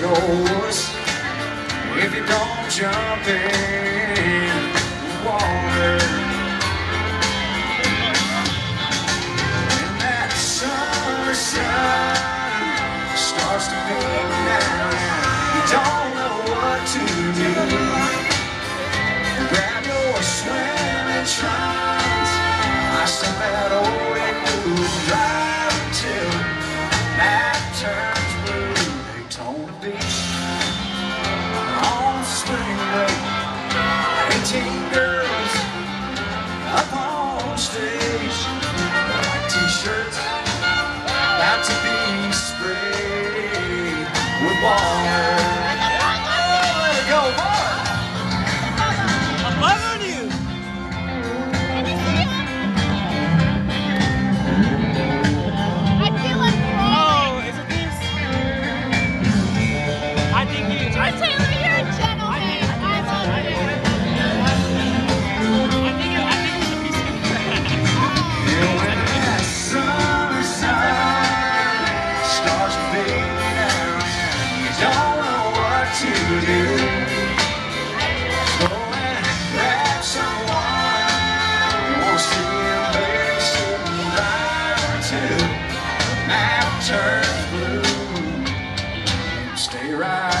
goes if you don't jump in the water. And that summer sun starts to beat down, you don't know what to do. 18 girls up on stage, you don't know what to do, go and grab someone to and drive until the map turns blue. Stay right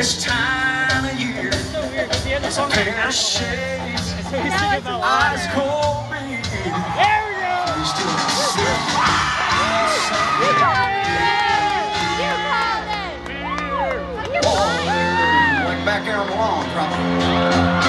this time of year, It's a pair of shades, So he's thinking about ice water. cold beer. There we go. We still sip You called it. You're fine. like back there on the lawn, probably.